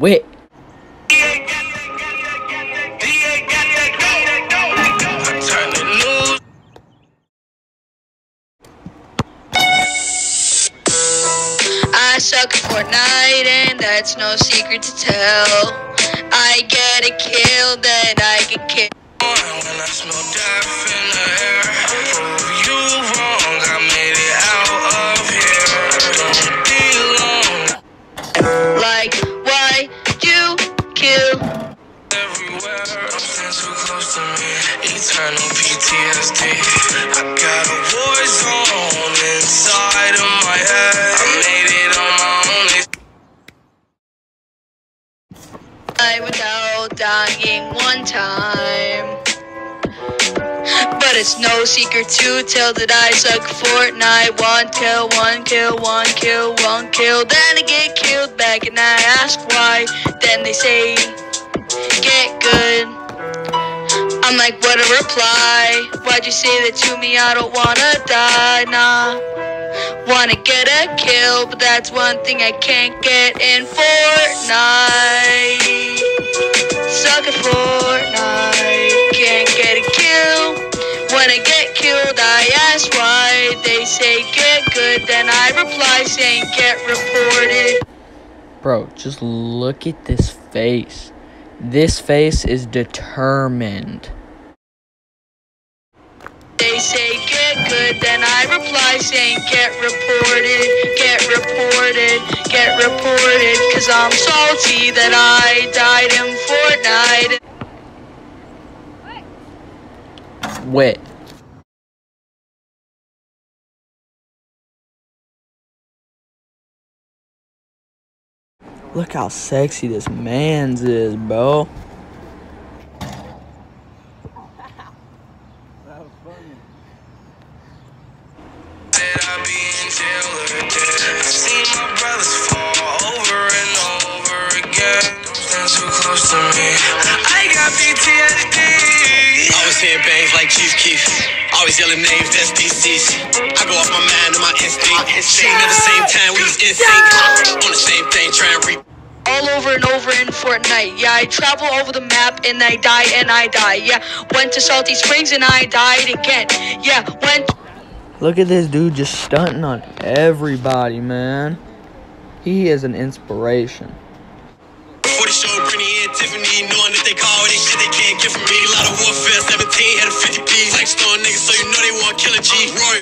Wit. I suck at Fortnite and that's no secret to tell. I get a kill that I can kill. Everywhere, something too close to me. Eternal PTSD. I got a my head. I made it on my own. I dying one time. But it's no secret to tell that I suck Fortnite. One kill, one kill, one kill, one kill. Then I get killed back and I ask why. Then they say, like, what a reply. Why'd you say that to me? I don't wanna die, nah. Wanna get a kill, but that's one thing I can't get in Fortnite. Suck at Fortnite, can't get a kill. When I get killed, I ask why. They say get good, then I reply saying get reported. Bro, just look at this face. This face is determined. They say get good, then I reply saying get reported, get reported, get reported. Cause I'm salty that I died in Fortnite. Wit. Look how sexy this man's is, bro. Said I'd be in jail or dead. I've seen my brothers fall over and over again. Don't stand too close to me. I got PTSD. Always hearing bangs like Chief Keef. Always yelling names, that's DC's. I go off my mind and my instinct. Same at the same time, we was in sync. On the same thing, trying to reap. all over and over in Fortnite. Yeah, I travel over the map and I die and I die. Yeah, went to Salty Springs and I died again. Yeah, went Look at this dude just stunting on everybody, man. He is an inspiration. For the show, Brittany and Tiffany, knowing that they call it shit they can't get from me. A lot of warfare, 17, had a 50 piece. Like niggas, so you know they want killer G. Roy.